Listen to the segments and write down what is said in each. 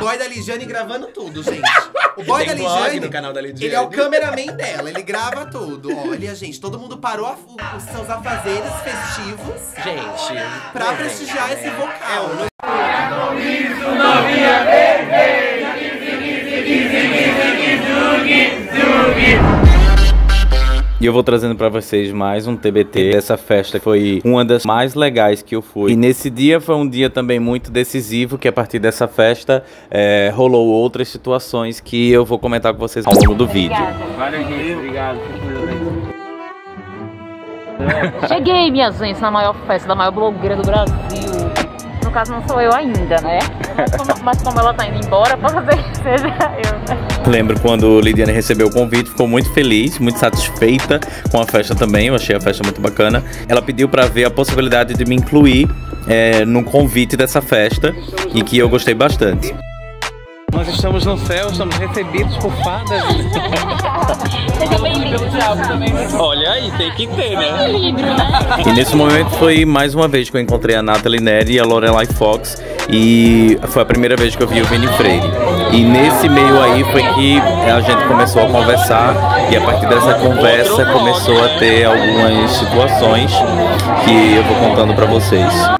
boy da Ligiane gravando tudo, gente. O boy da Ligiane, no canal da ele é o cameraman dela, ele grava tudo. Olha, gente, todo mundo parou a- o- os seus afazeres festivos Gente. pra prestigiar esse vocal. né? E eu vou trazendo pra vocês mais um TBT. Essa festa foi uma das mais legais que eu fui. E nesse dia foi um dia também muito decisivo, que a partir dessa festa é, rolou outras situações que eu vou comentar com vocês ao longo do vídeo. Cheguei, minha gente, na maior festa da maior blogueira do Brasil. No caso, não sou eu ainda, né? Mas como, mas como ela tá indo embora, pode ser que seja eu, né? Lembro quando Lidiane recebeu o convite, ficou muito feliz, muito satisfeita com a festa também. Eu achei a festa muito bacana. Ela pediu pra ver a possibilidade de me incluir é, no convite dessa festa e que eu gostei bastante. Nós estamos no céu, estamos recebidos por fadas. Seja bem-vindo. Olha aí, tem que ter, né? E nesse momento foi mais uma vez que eu encontrei a Nathalie Neri e a Lorelai Fox e foi a primeira vez que eu vi o Vini Freire. E nesse meio aí foi que a gente começou a conversar e a partir dessa conversa começou a ter algumas situações que eu vou contando pra vocês.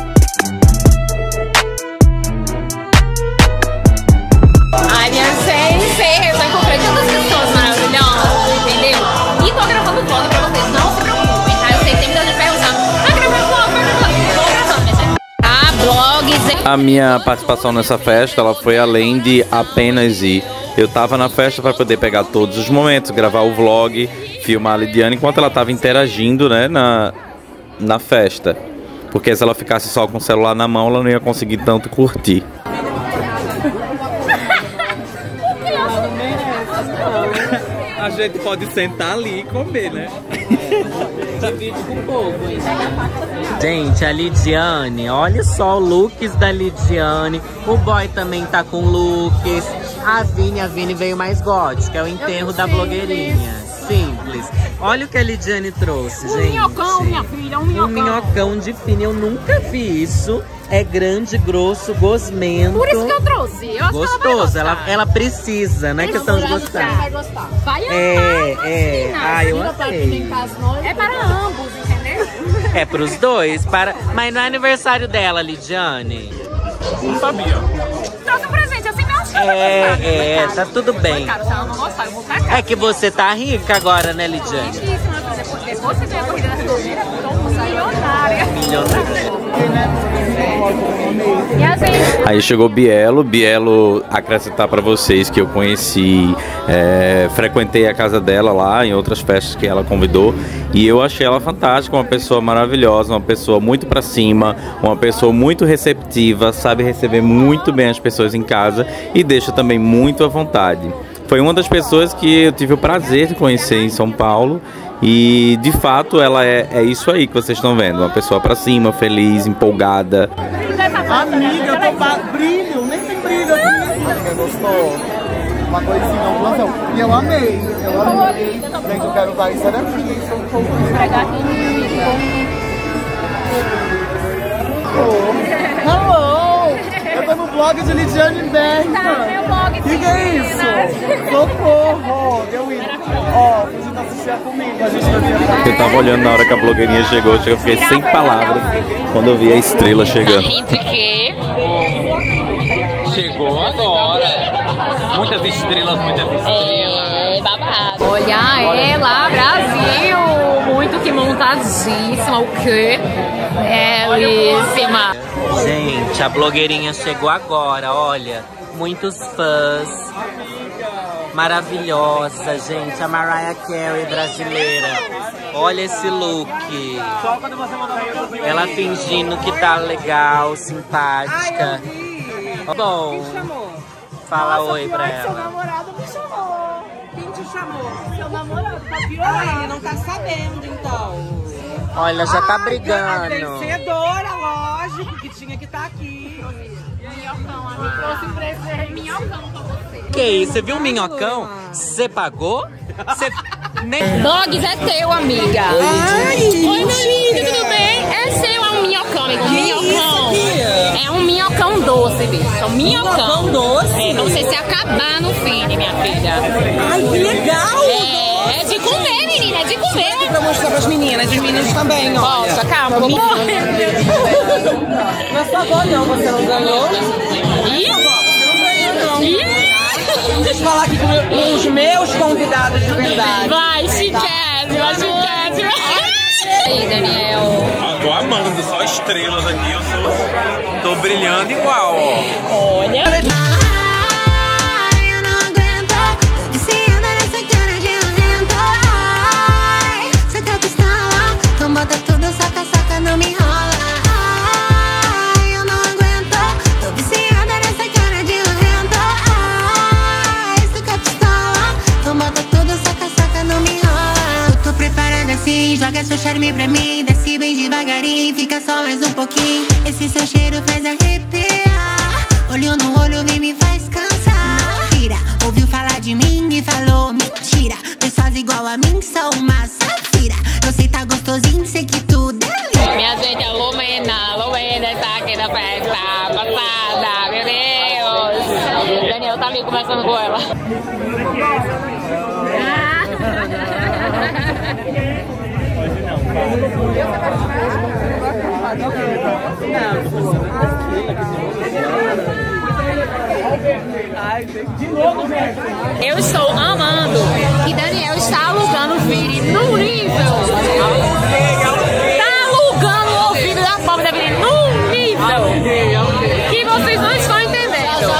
A minha participação nessa festa, ela foi além de apenas ir. Eu tava na festa para poder pegar todos os momentos, gravar o vlog, filmar a Lidiane enquanto ela tava interagindo, né, na, na festa. Porque se ela ficasse só com o celular na mão, ela não ia conseguir tanto curtir. A gente pode sentar ali e comer, né? Gente, a Lidiane, olha só o looks da Lidiane. O boy também tá com looks. A Vini, a Vini veio mais gótica, é o enterro da blogueirinha. Simples. Olha o que a Lidiane trouxe, Um gente. minhocão, minha filha, um Um minhocão. minhocão de fino, eu nunca vi isso. É grande, grosso, gosmento. Por isso que eu trouxe. Eu acho que ela vai Gostoso, gostar. ela, ela precisa, não é questão de gostar. gostar. Vai amar, É, é. Ah, eu amei. É para ambos, entendeu? É pros dois, para. Mas não é aniversário dela, Lidiane. Troca pra gente, assim mesmo. É, é, tá tudo bem. Se ela não gostar, eu vou pra cá. É que você tá rica agora, né, Lidiane? Isso, né? Depois que você a corrida da eu tô milionária. A gente... Aí chegou Bielo, Bielo acrescentar pra vocês que eu conheci, é, frequentei a casa dela lá em outras festas que ela convidou e eu achei ela fantástica, uma pessoa maravilhosa, uma pessoa muito pra cima, uma pessoa muito receptiva, sabe receber muito bem as pessoas em casa e deixa também muito à vontade. Foi uma das pessoas que eu tive o prazer de conhecer em São Paulo e de fato ela é, é isso aí que vocês estão vendo, uma pessoa pra cima, feliz, empolgada. Amiga, eu tô brilho, nem tem brilho aqui. Amiga, gostou? Uma coisinha, um blusão. E eu amei, eu amei. Gente, eu quero usar isso aqui. Hello! Eu tô no blog de Lidiane Bergman. Tá, meu blog, O que, que é isso? Socorro! Eu tava olhando na hora que a blogueirinha chegou, eu fiquei sem palavras quando eu vi a estrela chegando. Chegou agora. Muitas estrelas, muitas estrelas. É babado. Olha ela, Brasil! Muito que montadíssima, o quê? Belíssima. Gente, a blogueirinha chegou agora, olha. Muitos fãs. Maravilhosa, gente. A Mariah Carey brasileira. Olha esse look. Ela fingindo que tá legal, simpática. Bom, fala oi pra ela. namorado me chamou. Quem te chamou? Seu namorado, tá pior? Ah, ele não tá sabendo, então. Olha, já tá A brigando. vencedora, lógico, que tinha que estar aqui. Minhocão, amigo. Trouxe um presente. Minhocão pra você. Que isso? Você viu o minhocão? Você pagou? Você nem. Dogs é teu, amiga. Oi, mentira. tudo bem? É seu, é um minhocão, amigo. Um minhocão. É um minhocão doce, bicho. É um minhocão. Minhocão doce? É, pra você se acabar no fim, minha filha. Ai, que legal! É, é de comer, menina, é de comer. Pra mostrar pras meninas, os meninos também, ó. Nossa, calma, vou morrer. Não é favor não, você não ganhou. Ih! Ih! Deixa eu falar aqui com os meus convidados de verdade. Vai, chiquésima, chiquésima. E aí, Daniel? Tô amando, só estrelas aqui, eu sou. tô brilhando igual, ó. Charme pra mim Desce bem devagarinho, fica só mais um pouquinho. Esse seu cheiro faz arrepiar. Olho no olho vem me faz cansar. Mentira, ouviu falar de mim e falou mentira. Pessoas igual a mim são uma Eu estou amando que Daniel está alugando o Vire no nível. Tá alugando o ouvido da pobre da menina num nível que vocês não estão entendendo.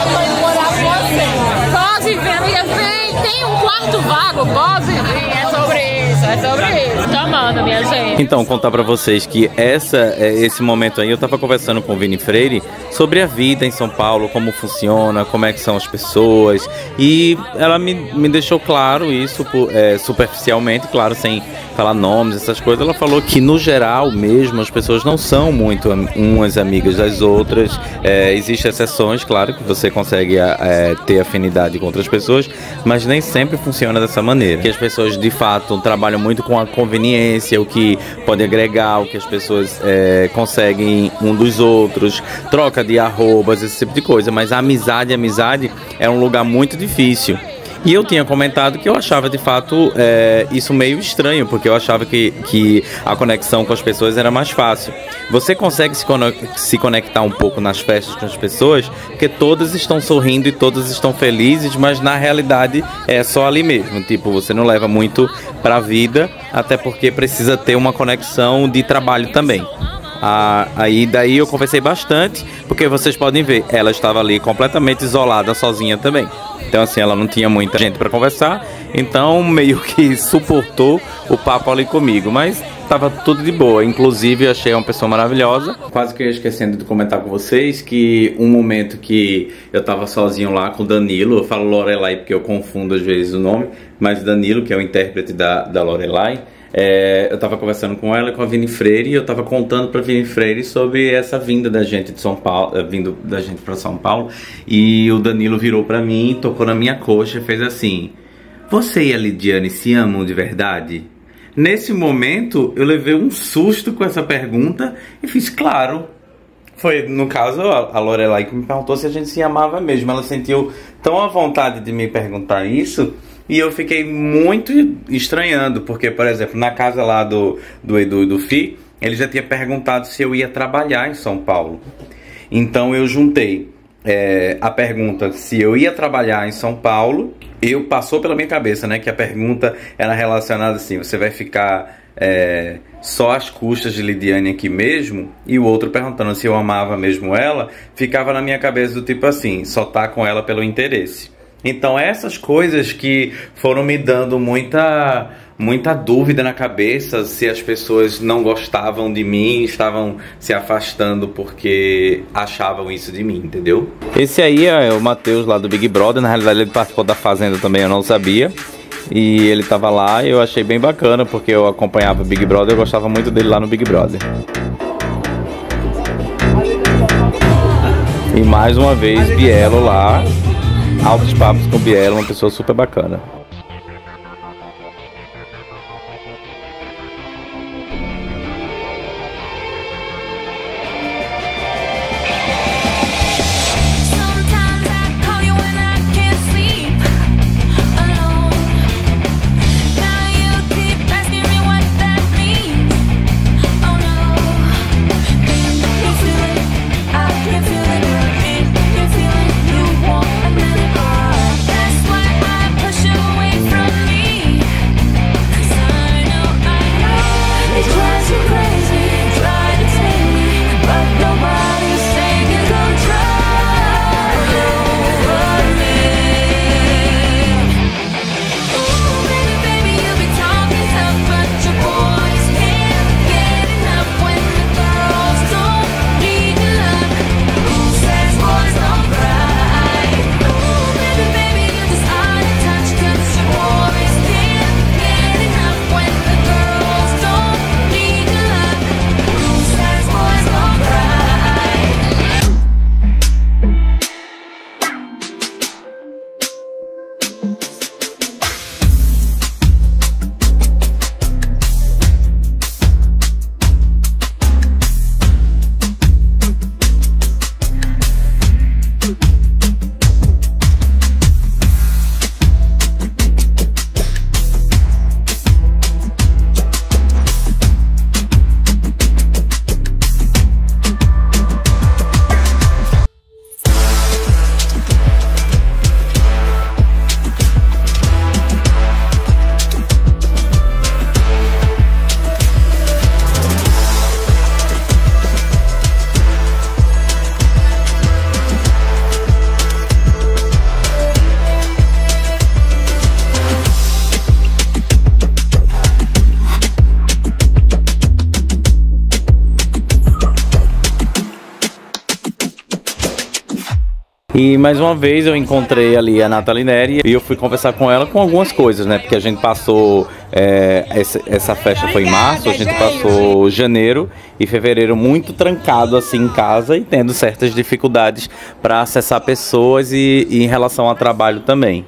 Pode vir, minha vem, tem um quarto vago, pode vir, é sobre isso, é sobre isso. Tô amando, minha gente. Então, contar pra vocês que essa, é, esse momento aí, eu tava conversando com o Vini Freire sobre a vida em São Paulo, como funciona, como é que são as pessoas. E ela me, me deixou claro isso, é, superficialmente, claro, sem falar nomes, essas coisas. Ela falou que, no geral mesmo, as pessoas não são muito umas amigas das outras. É, Existem exceções, claro, que você consegue é, ter afinidade com outras pessoas, mas nem sempre funciona dessa maneira. Que as pessoas, de fato, trabalham muito com a conveniência, o que pode agregar, o que as pessoas é, conseguem um dos outros, troca de arrobas, esse tipo de coisa. Mas a amizade, a amizade é um lugar muito difícil. E eu tinha comentado que eu achava de fato é, isso meio estranho, porque eu achava que, que a conexão com as pessoas era mais fácil. Você consegue se, se conectar um pouco nas festas com as pessoas, porque todas estão sorrindo e todas estão felizes, mas na realidade é só ali mesmo. Tipo, você não leva muito pra vida, até porque precisa ter uma conexão de trabalho também. Ah, aí daí eu conversei bastante, porque vocês podem ver, ela estava ali completamente isolada, sozinha também. Então assim, ela não tinha muita gente para conversar, então meio que suportou o papo ali comigo, mas tava tudo de boa. Inclusive, eu achei uma pessoa maravilhosa. Quase que eu ia esquecendo de comentar com vocês que um momento que eu tava sozinho lá com o Danilo, eu falo Lorelai porque eu confundo às vezes o nome, mas Danilo, que é o intérprete da, da Lorelai, é, eu tava conversando com ela, com a Vini Freire, e eu tava contando pra Vini Freire sobre essa vinda da gente de São Paulo, eh, vindo da gente para São Paulo, e o Danilo virou pra mim, tocou na minha coxa e fez assim: Você e a Lidiane se amam de verdade? Nesse momento, eu levei um susto com essa pergunta e fiz, claro. Foi, no caso, a Lorelai que me perguntou se a gente se amava mesmo. Ela sentiu tão à vontade de me perguntar isso e eu fiquei muito estranhando, porque, por exemplo, na casa lá do, do Edu e do Fi, ele já tinha perguntado se eu ia trabalhar em São Paulo. Então eu juntei é, a pergunta se eu ia trabalhar em São Paulo. Eu passou pela minha cabeça, né, que a pergunta era relacionada assim: você vai ficar é, só às custas de Lidiane aqui mesmo? E o outro perguntando se eu amava mesmo ela, ficava na minha cabeça do tipo assim: só tá com ela pelo interesse. Então essas coisas que foram me dando muita muita dúvida na cabeça se as pessoas não gostavam de mim, estavam se afastando porque achavam isso de mim, entendeu? Esse aí é o Matheus lá do Big Brother, na realidade ele participou da Fazenda também, eu não sabia. E ele tava lá e eu achei bem bacana, porque eu acompanhava o Big Brother, eu gostava muito dele lá no Big Brother. E mais uma vez, Bielo lá, altos papos com Bielo, uma pessoa super bacana. E mais uma vez eu encontrei ali a Nathalie Neri e eu fui conversar com ela com algumas coisas, né? Porque a gente passou. é, essa, essa festa foi em março, a gente passou janeiro e fevereiro muito trancado assim em casa e tendo certas dificuldades para acessar pessoas e, e em relação ao trabalho também.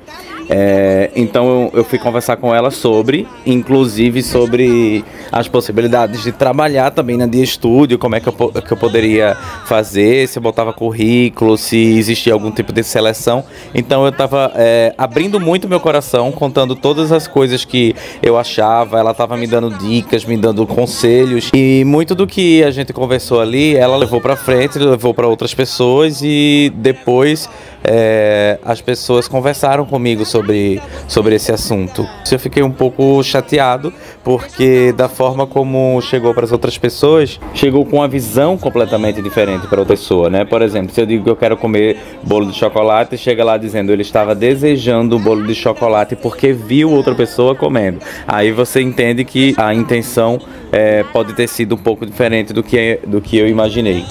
É, então eu, eu fui conversar com ela sobre, inclusive sobre as possibilidades de trabalhar também na Dia Estúdio, como é que eu, que eu poderia fazer, se eu botava currículo, se existia algum tipo de seleção. Então eu estava abrindo muito meu coração, contando todas as coisas que eu achava, ela estava me dando dicas, me dando conselhos e muito do que a gente conversou ali, ela levou para frente, levou para outras pessoas e depois é, as pessoas conversaram comigo sobre, sobre esse assunto. Eu fiquei um pouco chateado porque da forma como chegou para as outras pessoas, chegou com uma visão completamente diferente para outra pessoa, né? Por exemplo, se eu digo que eu quero comer bolo de chocolate, chega lá dizendo ele estava desejando o bolo de chocolate porque viu outra pessoa comendo. Aí você entende que a intenção é, pode ter sido um pouco diferente do que, do que eu imaginei.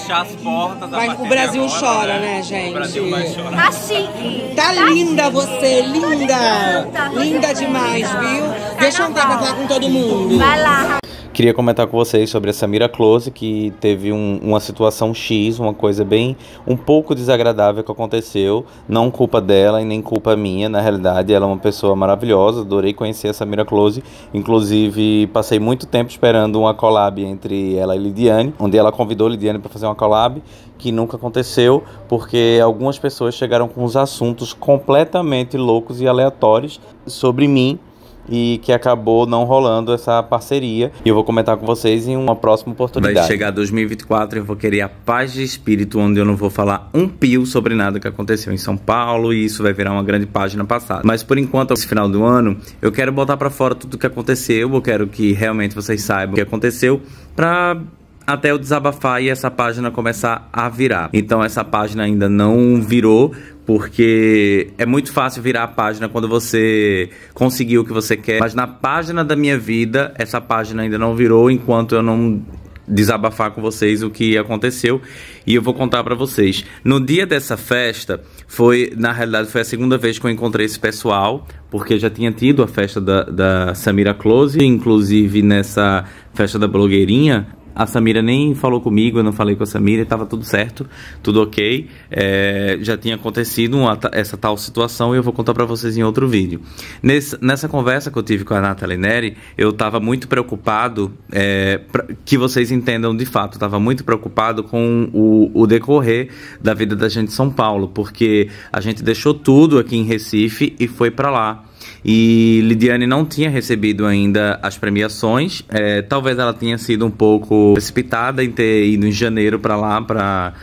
Mas o Brasil chora, né, gente? Tá chique. Tá linda você, linda! Linda demais, viu? Deixa eu entrar pra falar com todo mundo. Vai lá. Queria comentar com vocês sobre a Samira Close, que teve um- uma situação X, uma coisa bem um pouco desagradável que aconteceu. Não culpa dela e nem culpa minha, na realidade. Ela é uma pessoa maravilhosa, adorei conhecer a Samira Close. Inclusive, passei muito tempo esperando uma collab entre ela e Lidiane, onde ela convidou Lidiane para fazer uma collab, que nunca aconteceu, porque algumas pessoas chegaram com os assuntos completamente loucos e aleatórios sobre mim e que acabou não rolando essa parceria. E eu vou comentar com vocês em uma próxima oportunidade. Vai chegar 2024 e eu vou querer a paz de espírito, onde eu não vou falar um pio sobre nada que aconteceu em São Paulo e isso vai virar uma grande página passada. Mas por enquanto, esse final do ano, eu quero botar pra fora tudo o que aconteceu, eu quero que realmente vocês saibam o que aconteceu pra até eu desabafar e essa página começar a virar. Então essa página ainda não virou, porque é muito fácil virar a página quando você conseguiu o que você quer. Mas na página da minha vida, essa página ainda não virou enquanto eu não desabafar com vocês o que aconteceu e eu vou contar para vocês. No dia dessa festa, foi, na realidade, foi a segunda vez que eu encontrei esse pessoal, porque já tinha tido a festa da, da Samira Close, inclusive nessa festa da blogueirinha, a Samira nem falou comigo, eu não falei com a Samira, estava tudo certo, tudo ok. É, já tinha acontecido uma, essa tal situação e eu vou contar para vocês em outro vídeo. Nesse, nessa conversa que eu tive com a Nathalie Neri, eu estava muito preocupado, é, pra, que vocês entendam de fato, estava muito preocupado com o, o decorrer da vida da gente em São Paulo, porque a gente deixou tudo aqui em Recife e foi para lá. E Lidiane não tinha recebido ainda as premiações. É, talvez ela tenha sido um pouco precipitada em ter ido em janeiro para lá, para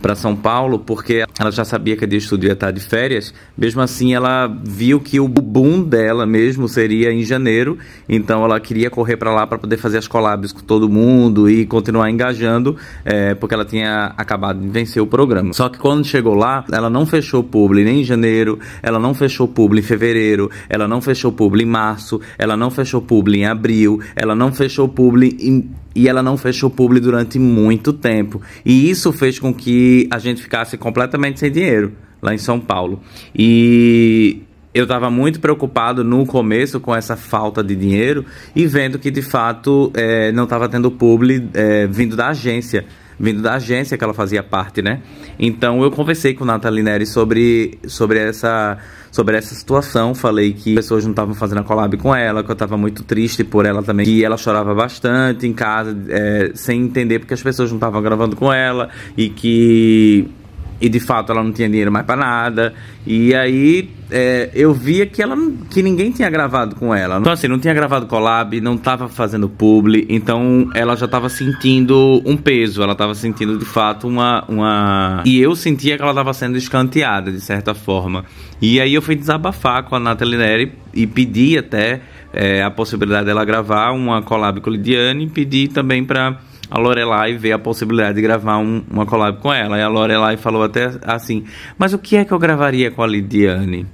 para São Paulo, porque ela já sabia que a de estúdio ia estar de férias. Mesmo assim, ela viu que o boom dela mesmo seria em janeiro, então ela queria correr para lá para poder fazer as collabs com todo mundo e continuar engajando, é, porque ela tinha acabado de vencer o programa. Só que quando chegou lá, ela não fechou publi nem em janeiro, ela não fechou publi em fevereiro, ela não fechou publi em março, ela não fechou publi em abril, ela não fechou publi em e ela não fechou publi durante muito tempo. E isso fez com que a gente ficasse completamente sem dinheiro lá em São Paulo. E eu estava muito preocupado no começo com essa falta de dinheiro e vendo que de fato é, não estava tendo publi é, vindo da agência vindo da agência que ela fazia parte, né? Então eu conversei com Nathalie Neri sobre, sobre essa sobre essa situação. Falei que pessoas não estavam fazendo a collab com ela, que eu estava muito triste por ela também. Que ela chorava bastante em casa, é, sem entender porque as pessoas não estavam gravando com ela e que e de fato ela não tinha dinheiro mais para nada. E aí é, eu via que ela que ninguém tinha gravado com ela. Então assim, não tinha gravado collab, não tava fazendo publi, então ela já tava sentindo um peso, ela tava sentindo de fato uma uma e eu sentia que ela tava sendo escanteada de certa forma. E aí eu fui desabafar com a Nathalie Neri e pedi até é, a possibilidade dela gravar uma collab com a Lidiane e pedi também para a Lorelai ver a possibilidade de gravar um, uma collab com ela. E a Lorelai falou até assim: Mas o que é que eu gravaria com a Lidiane?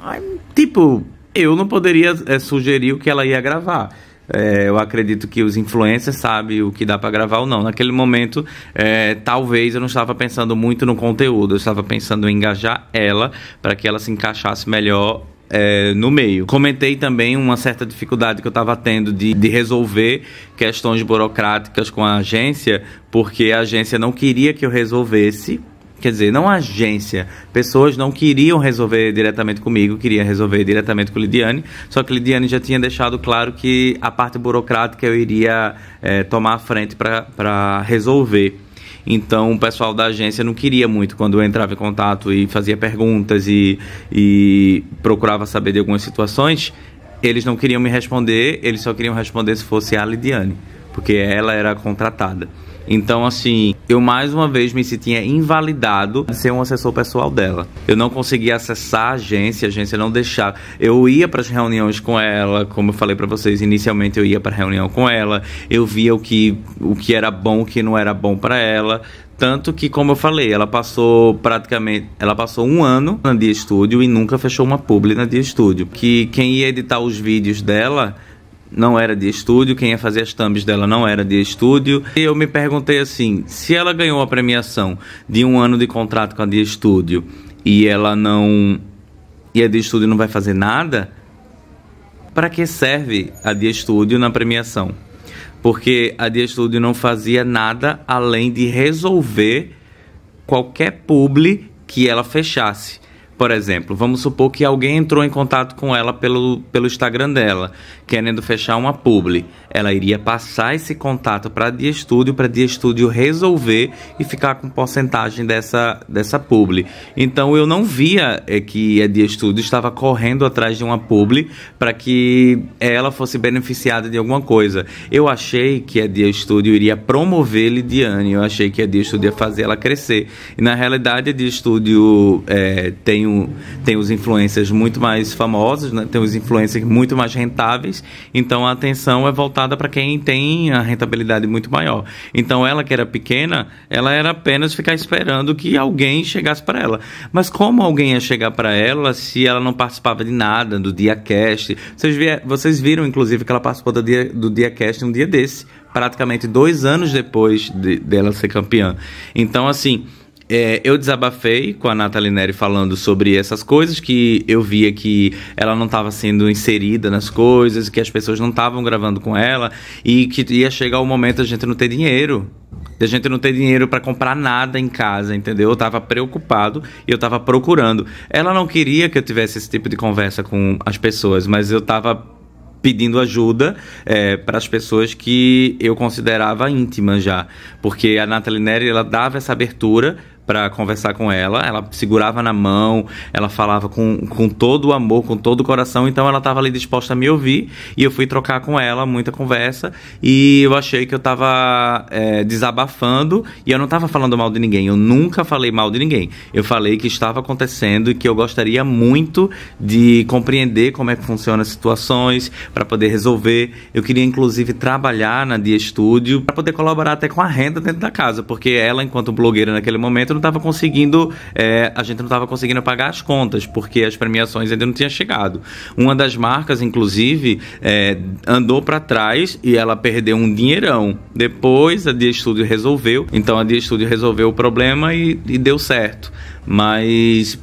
Ai, tipo, eu não poderia é, sugerir o que ela ia gravar. É, eu acredito que os influencers sabem o que dá para gravar ou não. Naquele momento, é, talvez eu não estava pensando muito no conteúdo, eu estava pensando em engajar ela para que ela se encaixasse melhor é, no meio. Comentei também uma certa dificuldade que eu estava tendo de, de resolver questões burocráticas com a agência, porque a agência não queria que eu resolvesse. Quer dizer, não a agência, pessoas não queriam resolver diretamente comigo, queriam resolver diretamente com Lidiane, só que Lidiane já tinha deixado claro que a parte burocrática eu iria é, tomar a frente para resolver. Então o pessoal da agência não queria muito quando eu entrava em contato e fazia perguntas e, e procurava saber de algumas situações. Eles não queriam me responder, eles só queriam responder se fosse a Lidiane, porque ela era contratada. Então, assim, eu mais uma vez me sentia invalidado de ser um assessor pessoal dela. Eu não conseguia acessar a agência, a agência não deixava. Eu ia para as reuniões com ela, como eu falei para vocês, inicialmente eu ia para reunião com ela, eu via o que, o que era bom, o que não era bom para ela. Tanto que, como eu falei, ela passou praticamente. Ela passou um ano na Dia Estúdio e nunca fechou uma publi na Dia Estúdio. Que quem ia editar os vídeos dela não era de estúdio, quem ia fazer as thumbs dela não era de estúdio. E eu me perguntei assim: se ela ganhou a premiação de um ano de contrato com a de estúdio e ela não. e a de estúdio não vai fazer nada, para que serve a de estúdio na premiação? Porque a de estúdio não fazia nada além de resolver qualquer publi que ela fechasse. Por exemplo, vamos supor que alguém entrou em contato com ela pelo, pelo Instagram dela, querendo fechar uma publi. Ela iria passar esse contato para a Dia Studio, para a Dia Studio resolver e ficar com porcentagem dessa, dessa publi. Então eu não via é, que a Dia Studio estava correndo atrás de uma publi para que ela fosse beneficiada de alguma coisa. Eu achei que a Dia Studio iria promover Lidiane, eu achei que a Dia Studio ia fazer ela crescer. E na realidade a Dia Studio é, tem, tem os influencers muito mais famosos, né? tem os influencers muito mais rentáveis, então a atenção é voltada para quem tem a rentabilidade muito maior. Então ela que era pequena, ela era apenas ficar esperando que alguém chegasse para ela. Mas como alguém ia chegar para ela se ela não participava de nada do DiaCast? Vocês, vocês viram, inclusive, que ela participou do, dia, do DiaCast um dia desse praticamente dois anos depois de- dela ser campeã. Então, assim, é, eu desabafei com a Nathalie Neri falando sobre essas coisas que eu via que ela não estava sendo inserida nas coisas, que as pessoas não estavam gravando com ela e que ia chegar o momento a gente não ter dinheiro. De a gente não ter dinheiro para comprar nada em casa, entendeu? Eu tava preocupado e eu tava procurando. Ela não queria que eu tivesse esse tipo de conversa com as pessoas, mas eu tava pedindo ajuda para as pessoas que eu considerava íntimas já. Porque a Nathalie Neri, ela dava essa abertura para conversar com ela, ela segurava na mão, ela falava com, com todo o amor, com todo o coração, então ela estava ali disposta a me ouvir e eu fui trocar com ela muita conversa e eu achei que eu estava desabafando e eu não estava falando mal de ninguém, eu nunca falei mal de ninguém. Eu falei que estava acontecendo e que eu gostaria muito de compreender como é que funcionam as situações para poder resolver. Eu queria inclusive trabalhar na Dia Estúdio para poder colaborar até com a renda dentro da casa, porque ela, enquanto blogueira naquele momento, não estava conseguindo, é, a gente não estava conseguindo pagar as contas, porque as premiações ainda não tinham chegado. Uma das marcas, inclusive, é, andou para trás e ela perdeu um dinheirão. Depois a Dia Estúdio resolveu, então a Dia Estúdio resolveu o problema e, e deu certo. Mas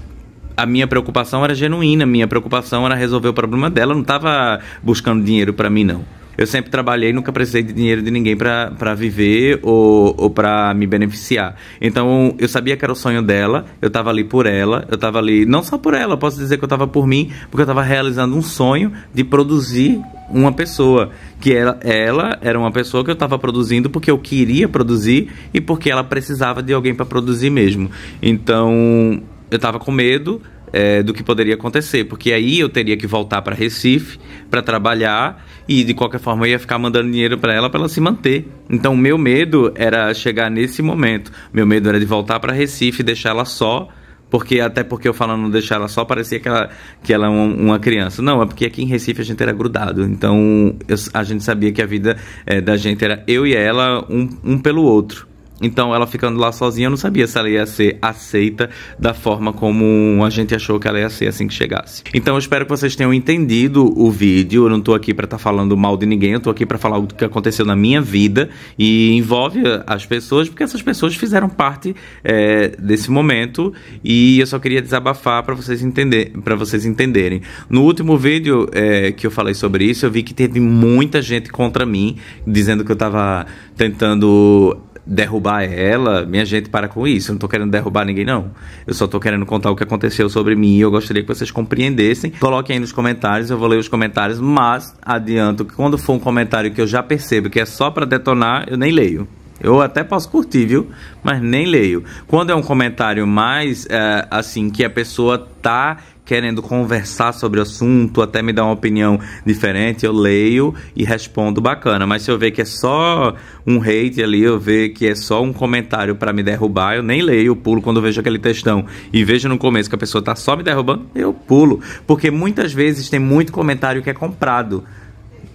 a minha preocupação era genuína, minha preocupação era resolver o problema dela, não estava buscando dinheiro para mim não. Eu sempre trabalhei, nunca precisei de dinheiro de ninguém para viver ou, ou para me beneficiar. Então eu sabia que era o sonho dela, eu estava ali por ela, eu estava ali não só por ela, posso dizer que eu estava por mim, porque eu estava realizando um sonho de produzir uma pessoa que ela, ela era uma pessoa que eu estava produzindo porque eu queria produzir e porque ela precisava de alguém para produzir mesmo. Então eu estava com medo é, do que poderia acontecer, porque aí eu teria que voltar para Recife para trabalhar e de qualquer forma eu ia ficar mandando dinheiro para ela para ela se manter. Então meu medo era chegar nesse momento. Meu medo era de voltar para Recife e deixar ela só. Porque até porque eu falando deixar ela só parecia que ela, que ela é uma, uma criança. Não, é porque aqui em Recife a gente era grudado. Então eu, a gente sabia que a vida é, da gente era eu e ela um, um pelo outro. Então, ela ficando lá sozinha, eu não sabia se ela ia ser aceita da forma como a gente achou que ela ia ser assim que chegasse. Então, eu espero que vocês tenham entendido o vídeo. Eu não tô aqui para estar tá falando mal de ninguém, eu tô aqui para falar o que aconteceu na minha vida e envolve as pessoas, porque essas pessoas fizeram parte é, desse momento e eu só queria desabafar para vocês entender, vocês entenderem. No último vídeo é, que eu falei sobre isso, eu vi que teve muita gente contra mim, dizendo que eu tava tentando derrubar ela, minha gente, para com isso. Eu não tô querendo derrubar ninguém, não. Eu só tô querendo contar o que aconteceu sobre mim e eu gostaria que vocês compreendessem. Coloquem aí nos comentários, eu vou ler os comentários, mas adianto que quando for um comentário que eu já percebo que é só para detonar, eu nem leio. Eu até posso curtir, viu? Mas nem leio. Quando é um comentário mais é, assim que a pessoa tá querendo conversar sobre o assunto, até me dar uma opinião diferente, eu leio e respondo bacana. Mas se eu ver que é só um hate ali, eu ver que é só um comentário para me derrubar, eu nem leio, eu pulo quando eu vejo aquele textão e vejo no começo que a pessoa tá só me derrubando, eu pulo. Porque muitas vezes tem muito comentário que é comprado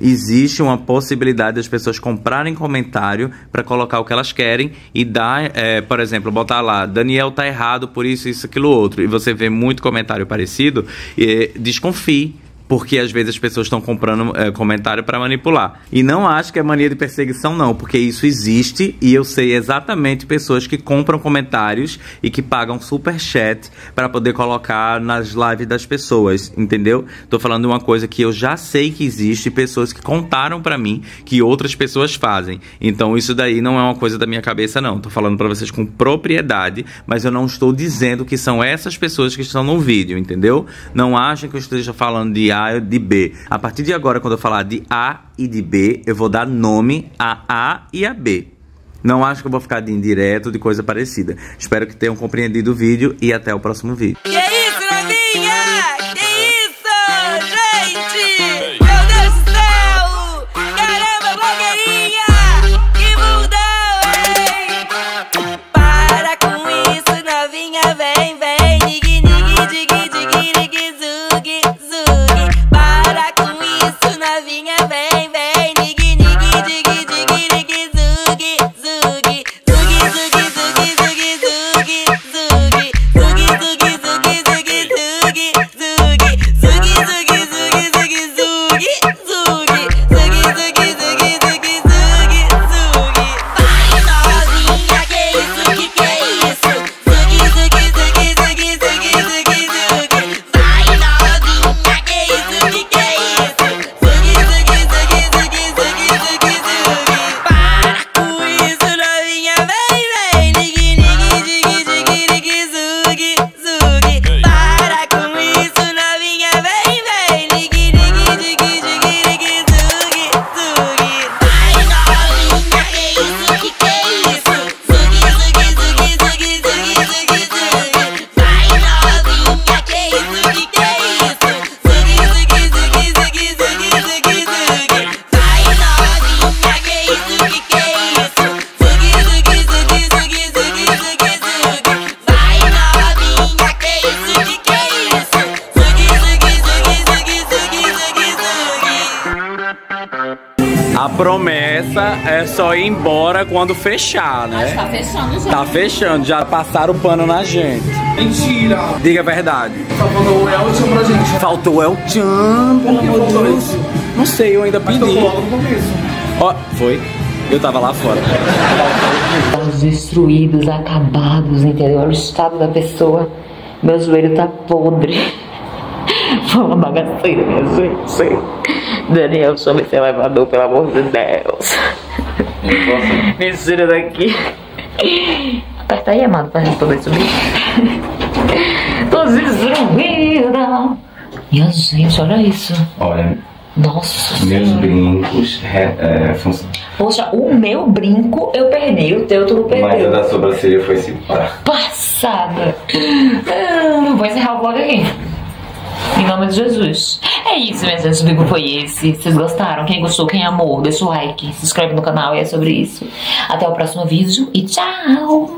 existe uma possibilidade das pessoas comprarem comentário para colocar o que elas querem e dar, é, por exemplo, botar lá, Daniel tá errado por isso, isso, aquilo, outro, e você vê muito comentário parecido, e, desconfie. Porque às vezes as pessoas estão comprando é, comentário para manipular. E não acho que é mania de perseguição, não, porque isso existe e eu sei exatamente pessoas que compram comentários e que pagam super chat para poder colocar nas lives das pessoas, entendeu? Tô falando de uma coisa que eu já sei que existe, pessoas que contaram para mim que outras pessoas fazem. Então isso daí não é uma coisa da minha cabeça, não. Tô falando para vocês com propriedade, mas eu não estou dizendo que são essas pessoas que estão no vídeo, entendeu? Não achem que eu esteja falando de a e de B. A partir de agora, quando eu falar de A e de B, eu vou dar nome a A e a B. Não acho que eu vou ficar de indireto, de coisa parecida. Espero que tenham compreendido o vídeo e até o próximo vídeo. Que é só ir embora quando fechar, Mas né? tá fechando já. Tá fechando, já passaram o pano na gente. Mentira. Diga a verdade. Só falou o Elton pra gente. Faltou El Chan, pelo amor de Deus. Não sei, eu ainda Mas pedi. tocou logo no começo. Ó, foi? Eu tava lá fora. Os destruídos, acabados, entendeu? Olha o estado da pessoa. Meu joelho tá podre. Foi uma bagaceira, minha gente. Daniel, chama esse elevador, pelo amor de Deus. Me tira daqui. Aperta aí, amado, pra gente poder subir. Tô destruída. Minha gente, olha isso. Olha, Nossa meus Senhora. brincos é, funcionam. Poxa, o meu brinco eu perdi, o teu tu não Mas a perdeu. da sobrancelha foi se pá. Passada. Ah, vou encerrar o vlog aqui. Em nome de Jesus. É isso, minha gente. O vídeo foi esse. Vocês gostaram? Quem gostou, quem amou, deixa o like, se inscreve no canal e é sobre isso. Até o próximo vídeo e tchau!